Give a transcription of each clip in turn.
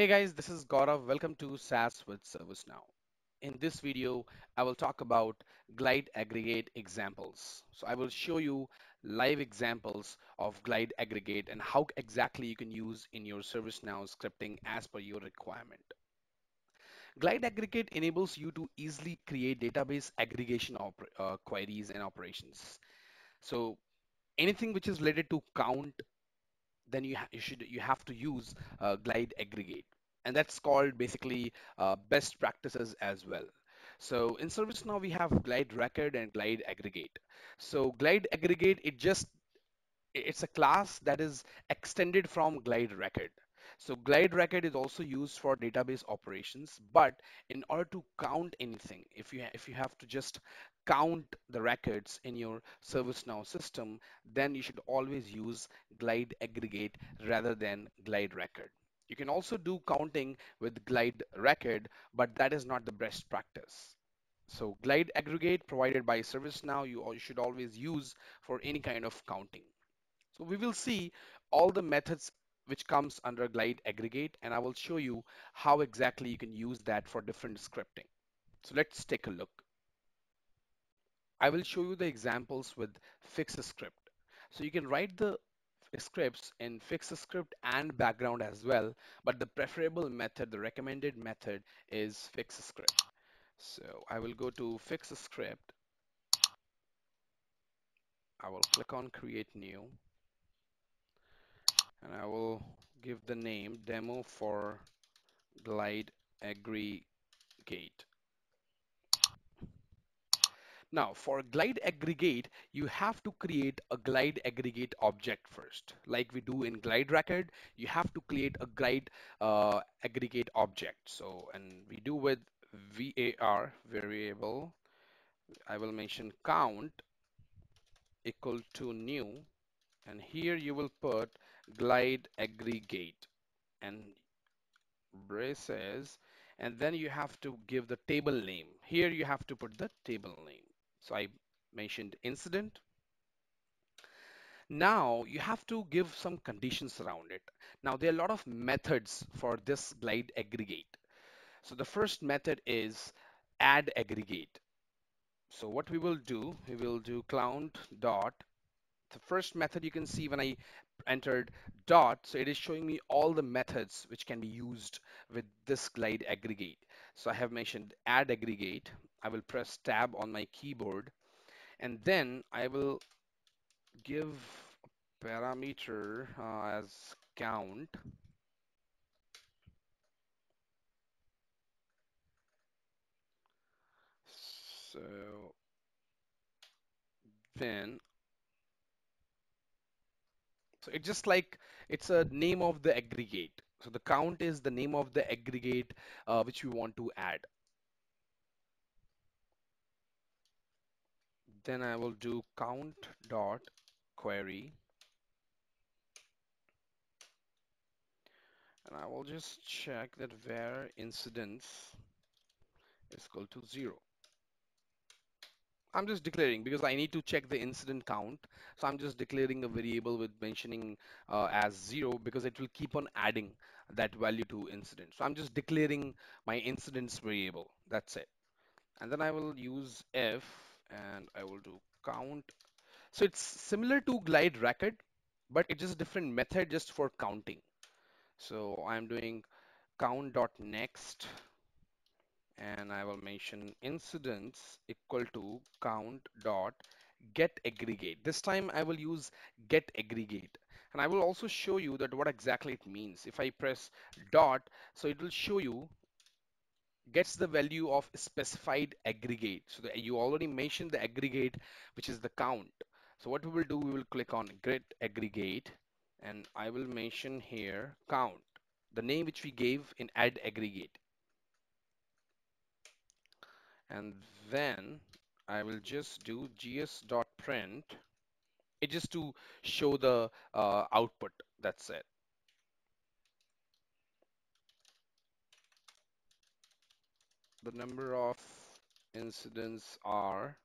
Hey guys, this is Gaurav. Welcome to SaaS with ServiceNow. In this video, I will talk about Glide Aggregate examples. So I will show you live examples of Glide Aggregate and how exactly you can use in your ServiceNow scripting as per your requirement. Glide Aggregate enables you to easily create database aggregation uh, queries and operations. So anything which is related to count, then you, you should you have to use uh, glide aggregate. And that's called basically uh, best practices as well. So in ServiceNow we have glide record and glide aggregate. So glide aggregate it just it's a class that is extended from glide record so glide record is also used for database operations but in order to count anything if you if you have to just count the records in your ServiceNow system then you should always use glide aggregate rather than glide record. You can also do counting with glide record but that is not the best practice. So glide aggregate provided by ServiceNow you, you should always use for any kind of counting. So we will see all the methods which comes under glide aggregate and I will show you how exactly you can use that for different scripting. So let's take a look. I will show you the examples with fix script. So you can write the scripts in fix script and background as well, but the preferable method, the recommended method is fix script. So I will go to fix script. I will click on create new and I will give the name demo for glide aggregate. Now for glide aggregate, you have to create a glide aggregate object first. Like we do in glide record, you have to create a glide uh, aggregate object. So, and we do with var variable, I will mention count equal to new and here you will put glide aggregate. And braces and then you have to give the table name. Here you have to put the table name. So I mentioned incident. Now you have to give some conditions around it. Now there are a lot of methods for this glide aggregate. So the first method is add aggregate. So what we will do we will do count dot. The first method you can see when I entered dot, so it is showing me all the methods which can be used with this glide aggregate. So I have mentioned add aggregate. I will press tab on my keyboard and then I will give parameter uh, as count. So then So it's just like it's a name of the aggregate. So the count is the name of the aggregate uh, which we want to add. Then I will do count dot query. And I will just check that where incidents is equal to zero. I'm just declaring because I need to check the incident count. So I'm just declaring a variable with mentioning uh, as zero because it will keep on adding that value to incident. So I'm just declaring my incidents variable. That's it. And then I will use if and I will do count. So it's similar to glide record, but it's just a different method just for counting. So I'm doing count dot next and I will mention incidents equal to count dot get aggregate. This time I will use get aggregate and I will also show you that what exactly it means. If I press dot, so it will show you gets the value of specified aggregate. So you already mentioned the aggregate, which is the count. So what we will do, we will click on get aggregate and I will mention here count, the name which we gave in add aggregate and then I will just do gs.print it just to show the uh, output that's it the number of incidents are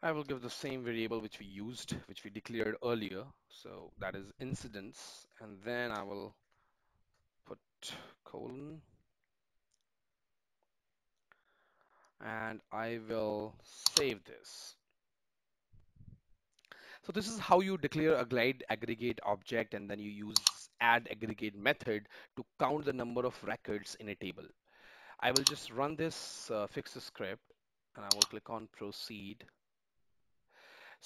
I will give the same variable which we used, which we declared earlier. So that is incidents. And then I will colon and I will save this. So this is how you declare a glide aggregate object and then you use add aggregate method to count the number of records in a table. I will just run this uh, fix the script and I will click on proceed.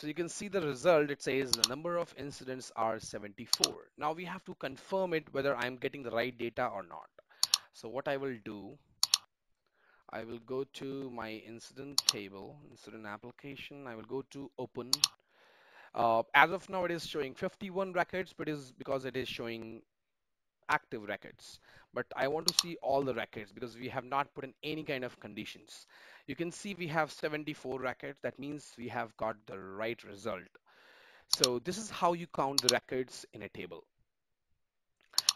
So you can see the result. It says the number of incidents are 74. Now we have to confirm it whether I'm getting the right data or not. So what I will do, I will go to my incident table, incident application. I will go to open. Uh, as of now, it is showing 51 records, but is because it is showing active records. But I want to see all the records because we have not put in any kind of conditions. You can see we have 74 records. That means we have got the right result. So this is how you count the records in a table.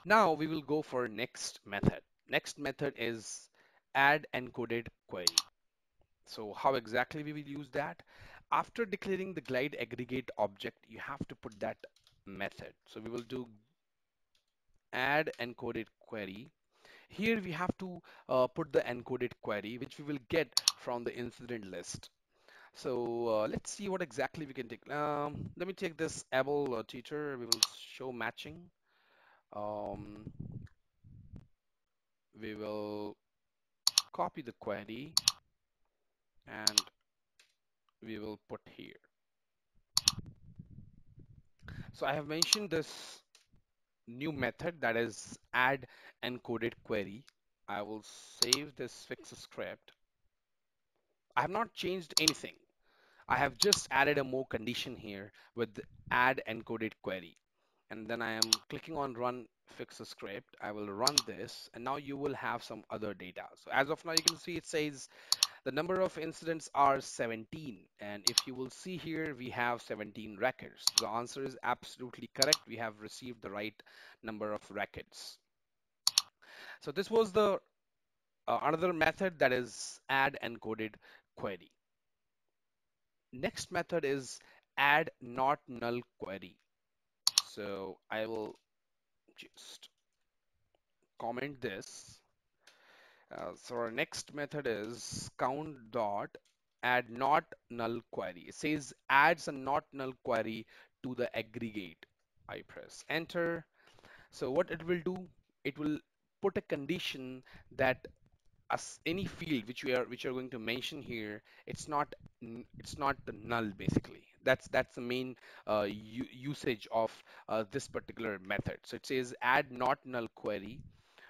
Now we will go for next method. Next method is add encoded query. So how exactly we will use that? After declaring the glide aggregate object, you have to put that method. So we will do add encoded query. Here we have to uh, put the encoded query, which we will get from the incident list. So uh, let's see what exactly we can take. Um, let me take this able uh, teacher. We will show matching. Um, we will copy the query and we will put here. So I have mentioned this new method that is add encoded query. I will save this fix script. I have not changed anything. I have just added a more condition here with add encoded query. And then I am clicking on run fix script. I will run this and now you will have some other data. So as of now, you can see it says the number of incidents are 17. And if you will see here, we have 17 records. The answer is absolutely correct. We have received the right number of records. So this was the uh, another method that is add encoded query. Next method is add not null query. So I will just comment this uh, so our next method is count dot add not null query. It says adds a not null query to the aggregate. I press enter. So what it will do, it will put a condition that as any field which we are which are going to mention here, it's not it's not the null basically. That's that's the main uh, usage of uh, this particular method. So it says add not null query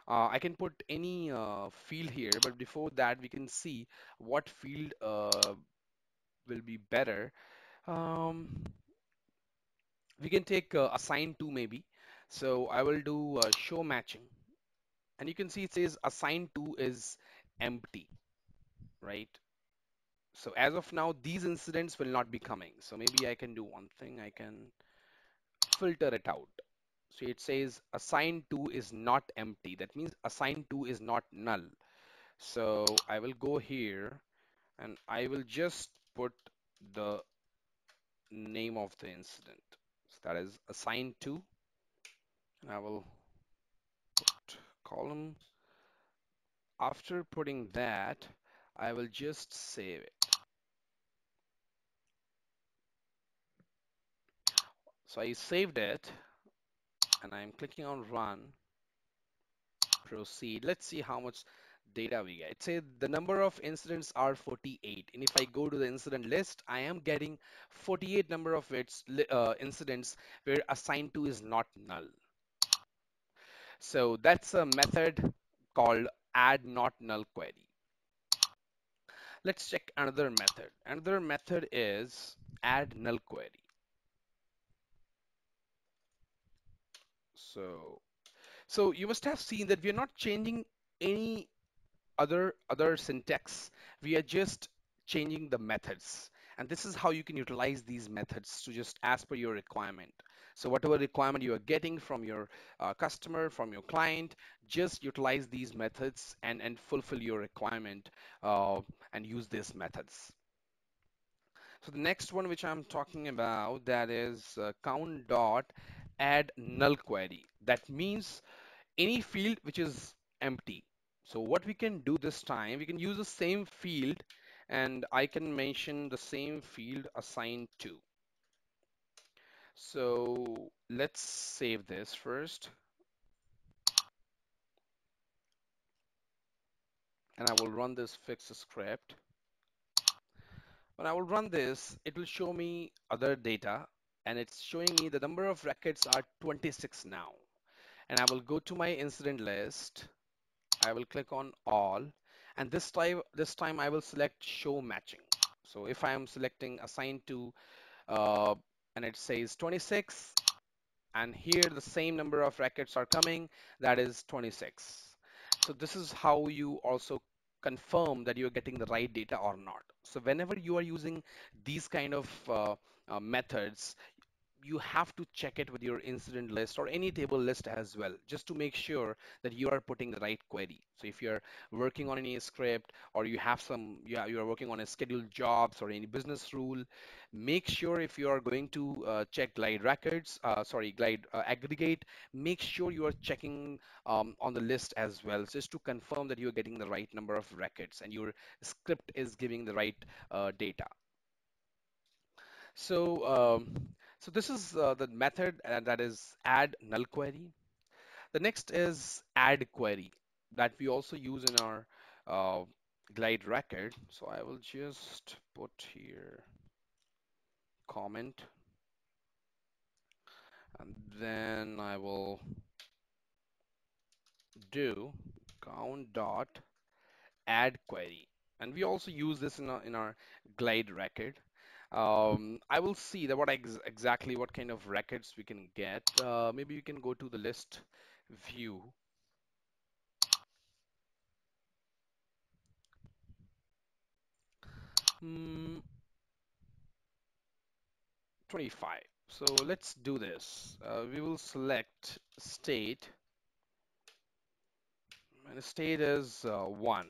uh, I can put any uh, field here, but before that we can see what field uh, will be better. Um, we can take uh, assign to maybe. So I will do uh, show matching. And you can see it says assign to is empty, right? So as of now, these incidents will not be coming. So maybe I can do one thing. I can filter it out. So it says assign to is not empty. That means assign to is not null. So I will go here and I will just put the name of the incident. So that is assign to. And I will put column. After putting that, I will just save it. So I saved it and I'm clicking on run, proceed. Let's see how much data we get. Say the number of incidents are 48. And if I go to the incident list, I am getting 48 number of its uh, incidents where assigned to is not null. So that's a method called add not null query. Let's check another method. Another method is add null query. So, so you must have seen that we are not changing any other other syntax. We are just changing the methods. And this is how you can utilize these methods to just as per your requirement. So whatever requirement you are getting from your uh, customer, from your client, just utilize these methods and, and fulfill your requirement uh, and use these methods. So the next one which I'm talking about that is uh, count dot add null query. That means any field which is empty. So what we can do this time, we can use the same field and I can mention the same field assigned to. So let's save this first. And I will run this fix script. When I will run this, it will show me other data and it's showing me the number of records are 26 now. And I will go to my incident list. I will click on all and this time this time I will select show matching. So if I am selecting assigned to uh, and it says 26 and here the same number of records are coming that is 26 so this is how you also confirm that you're getting the right data or not so whenever you are using these kind of uh, uh, methods you have to check it with your incident list or any table list as well, just to make sure that you are putting the right query. So if you're working on any script or you have some, yeah, you are working on a scheduled jobs or any business rule, make sure if you are going to uh, check glide records, uh, sorry, glide uh, aggregate, make sure you are checking um, on the list as well, just to confirm that you're getting the right number of records and your script is giving the right uh, data. So, um, so this is uh, the method uh, that is add null query. The next is add query that we also use in our uh, glide record. So I will just put here comment and then I will do count dot add query and we also use this in our, in our glide record um, I will see that what ex exactly what kind of records we can get. Uh, maybe you can go to the list view. Hmm, 25. So let's do this. Uh, we will select state and state is uh, 1.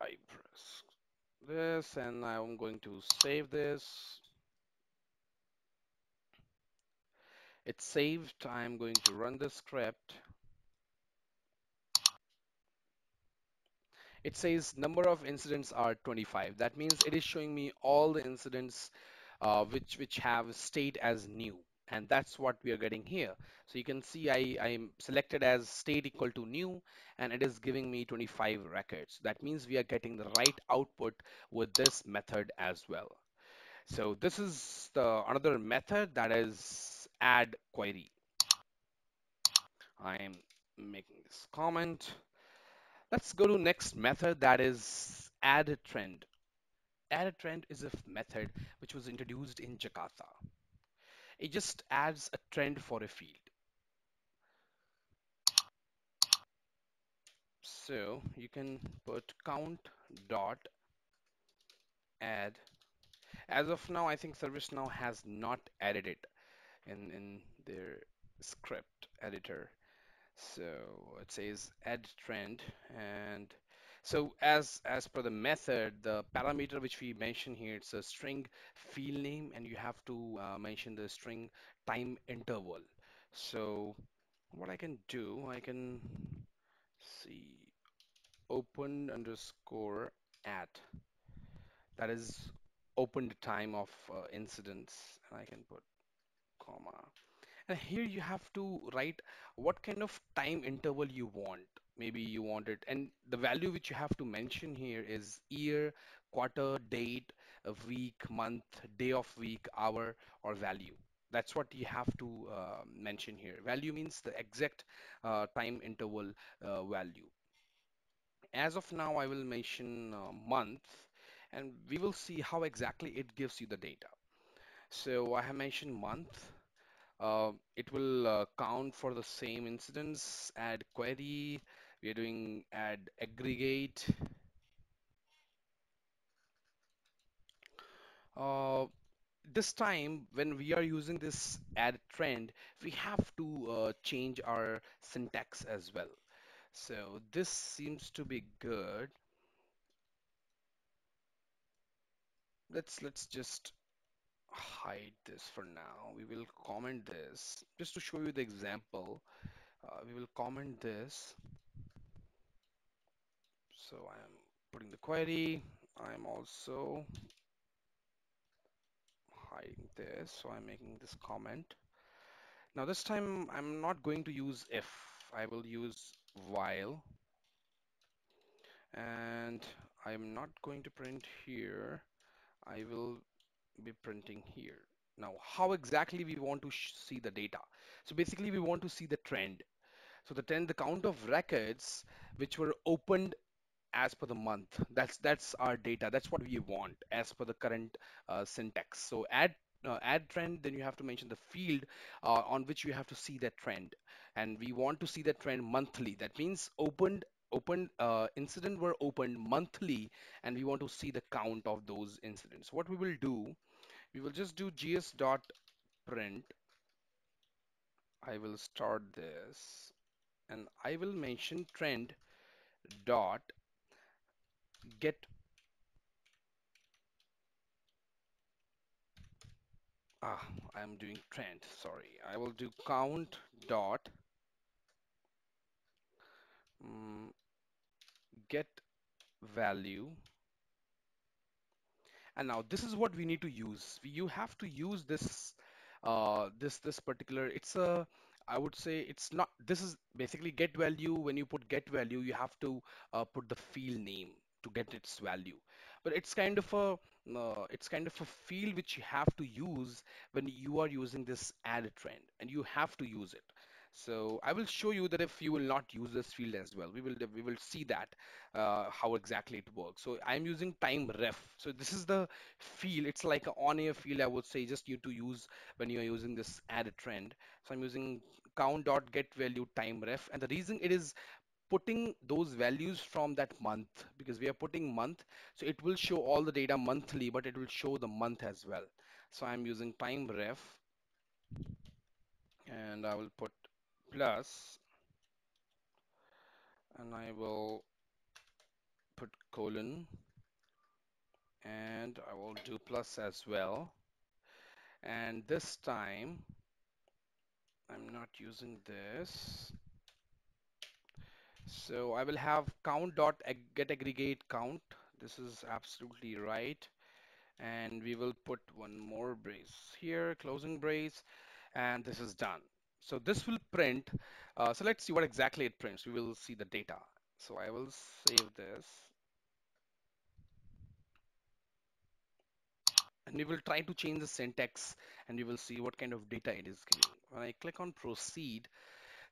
I press this and I'm going to save this. It's saved. I'm going to run the script. It says number of incidents are 25. That means it is showing me all the incidents uh, which which have stayed as new and that's what we are getting here. So you can see I, I'm selected as state equal to new and it is giving me 25 records. That means we are getting the right output with this method as well. So this is the another method that is add query. I am making this comment. Let's go to next method that is add trend. Add trend is a method which was introduced in Jakarta. It just adds a trend for a field. So you can put count dot add. As of now, I think ServiceNow has not added it in, in their script editor. So it says add trend and so as as per the method, the parameter which we mention here, it's a string field name, and you have to uh, mention the string time interval. So what I can do, I can see open underscore at that is opened time of uh, incidents, and I can put comma. And here you have to write what kind of time interval you want. Maybe you want it and the value which you have to mention here is year quarter date a week month day of week hour or value. That's what you have to uh, mention here. Value means the exact uh, time interval uh, value. As of now I will mention uh, month and we will see how exactly it gives you the data. So I have mentioned month uh, it will uh, count for the same incidents add query we are doing add aggregate. Uh, this time when we are using this add trend we have to uh, change our syntax as well. So this seems to be good. Let's let's just hide this for now. We will comment this just to show you the example. Uh, we will comment this. So I am putting the query. I'm also hiding this. So I'm making this comment. Now this time I'm not going to use if. I will use while. And I'm not going to print here. I will be printing here. Now, how exactly we want to see the data? So basically we want to see the trend. So the trend, the count of records which were opened as per the month. That's that's our data. That's what we want as per the current uh, syntax. So add uh, add trend, then you have to mention the field uh, on which you have to see that trend. And we want to see that trend monthly. That means opened opened uh, incident were opened monthly and we want to see the count of those incidents. What we will do, we will just do gs dot print. I will start this and I will mention trend dot get ah I'm doing trend sorry I will do count dot um, get value. And now this is what we need to use. You have to use this uh, this this particular it's a I would say it's not this is basically get value. When you put get value you have to uh, put the field name to get its value. But it's kind of a uh, it's kind of a field which you have to use when you are using this add trend and you have to use it so I will show you that if you will not use this field as well, we will we will see that uh, how exactly it works. So I'm using time ref. So this is the field. It's like an on-air field, I would say, just you to use when you are using this add a trend. So I'm using count dot get value time ref, and the reason it is putting those values from that month because we are putting month so it will show all the data monthly but it will show the month as well so I'm using time ref and I will put plus and I will put colon and I will do plus as well. And this time I'm not using this. So I will have count dot get aggregate count. This is absolutely right. And we will put one more brace here closing brace and this is done so this will print. Uh, so let's see what exactly it prints. We will see the data. So I will save this. And we will try to change the syntax and we will see what kind of data it is giving. When I click on proceed,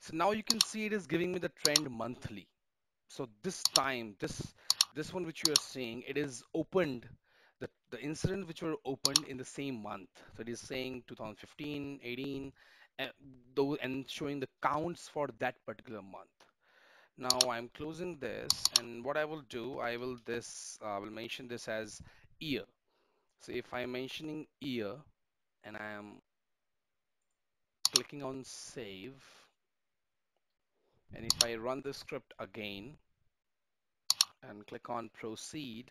so now you can see it is giving me the trend monthly. So this time, this this one which you are seeing, it is opened the, the incident which were opened in the same month. So it is saying 2015, 18, and, and showing the counts for that particular month. Now I'm closing this and what I will do, I will this, I uh, will mention this as year. So if I'm mentioning year and I am clicking on save and if I run the script again and click on proceed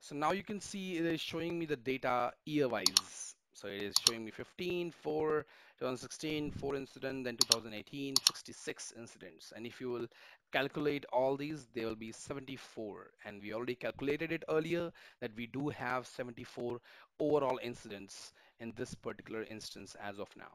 so now you can see it is showing me the data year wise. So it is showing me 15, 4, 2016, 4 incident, then 2018, 66 incidents. And if you will calculate all these, there will be 74. And we already calculated it earlier that we do have 74 overall incidents in this particular instance as of now.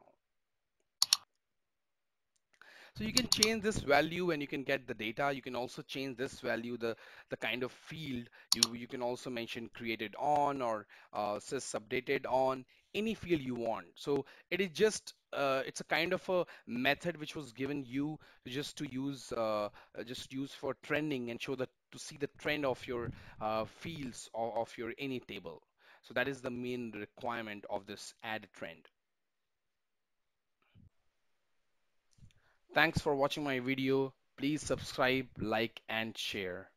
So you can change this value and you can get the data. You can also change this value, the, the kind of field. You, you can also mention created on or uh, sys updated on any field you want. So it is just, uh, it's a kind of a method which was given you just to use, uh, just use for trending and show that to see the trend of your uh, fields or of your any table. So that is the main requirement of this add trend. Thanks for watching my video. Please subscribe, like, and share.